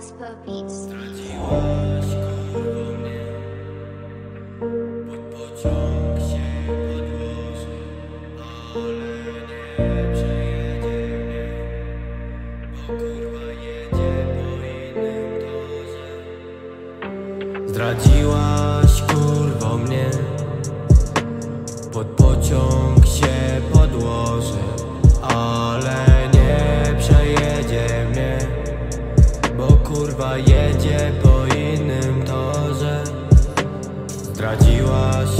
Raspa Beats. Zdradziłaś kurwo mnie Pod pociąg się podłoży Ale nie przejedzie mnie Bo kurwa jedzie po innym torze Zdradziłaś kurwo jedzie po innym torze. Zdradziłaś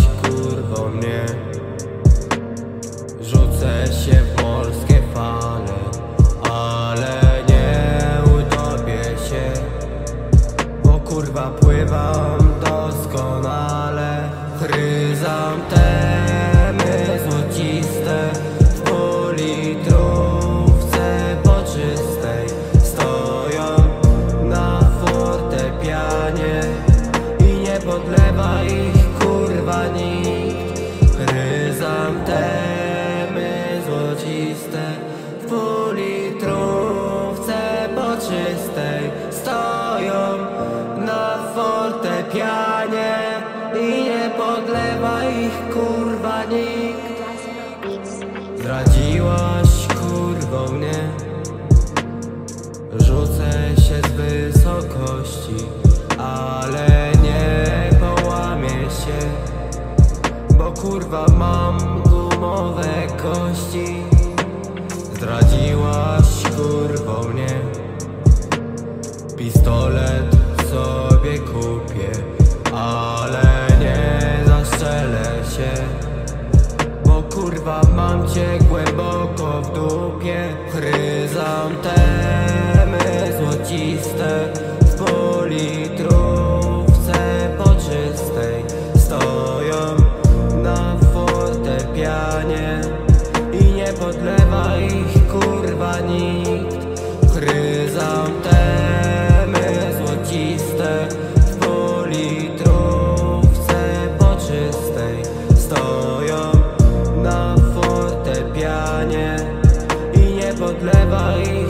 fortepianie I nie podlewa ich kurwa nikt. Zdradziłaś kurwo mnie Rzucę się z wysokości Ale nie połamię się Bo kurwa mam gumowe kości Zdradziłaś Kurwa mam cię głęboko w dupie. Chryzantemy złociste W politrówce poczystej. Stoją na fortepianie I nie podlewa ich kurwa nikt. od lewa i